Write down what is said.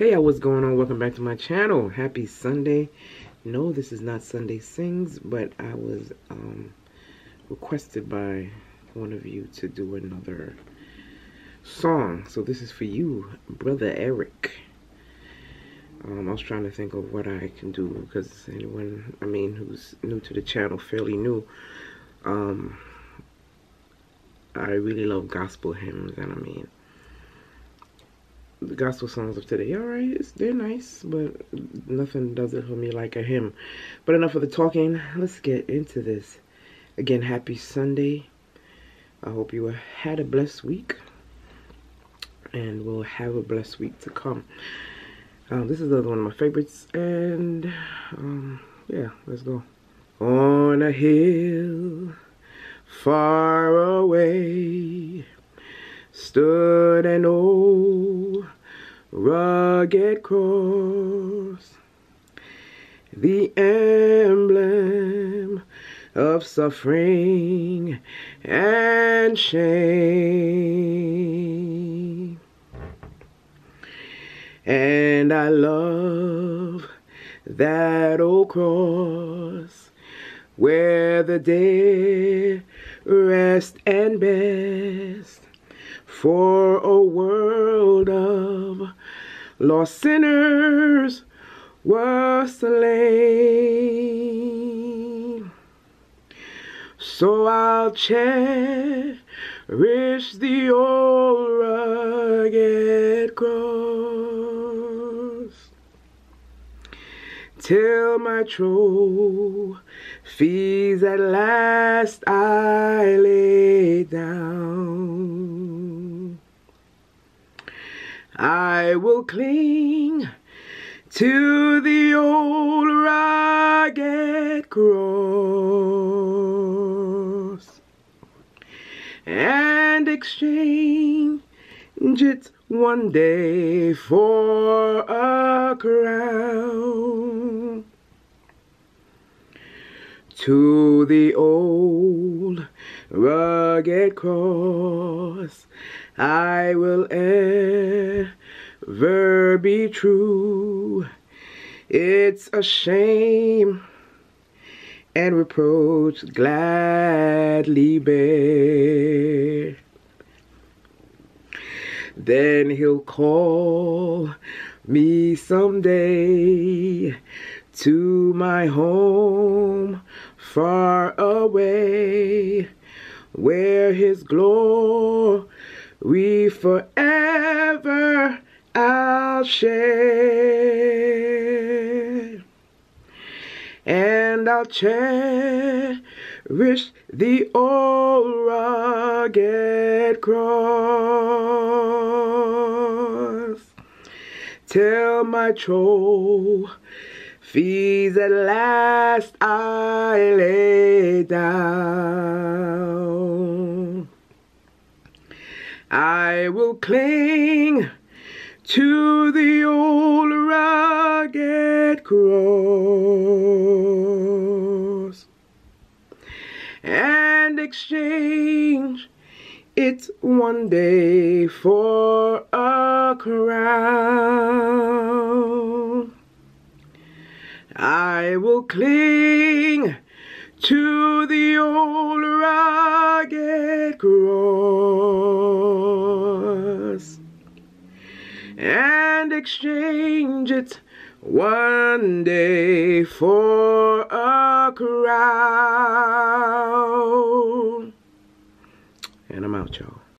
Hey, what's going on? Welcome back to my channel. Happy Sunday. No, this is not Sunday Sings, but I was um, requested by one of you to do another song. So this is for you, Brother Eric. Um, I was trying to think of what I can do because anyone, I mean, who's new to the channel, fairly new, um, I really love gospel hymns, and I mean, the gospel songs of today, all right, they're nice, but nothing does it for me like a hymn. But enough of the talking. Let's get into this. Again, happy Sunday. I hope you had a blessed week, and we'll have a blessed week to come. Um, this is another one of my favorites, and um, yeah, let's go. On a hill far away stood an old rugged cross, the emblem of suffering and shame. And I love that old cross where the dead rest and best for a world of lost sinners were slain. So I'll cherish the old rugged cross till my trophies at last I lay down. I will cling to the old rugged cross and exchange it one day for a crown. To the old rugged cross I will ever be true. It's a shame and reproach gladly bear. Then he'll call me someday to my home far away where his glory we forever I'll share. And I'll cherish the old rugged cross till my trophies at last I lay down. I will cling to the old rugged cross and exchange it one day for a crown. I will cling to the old rugged cross and exchange it one day for a crown.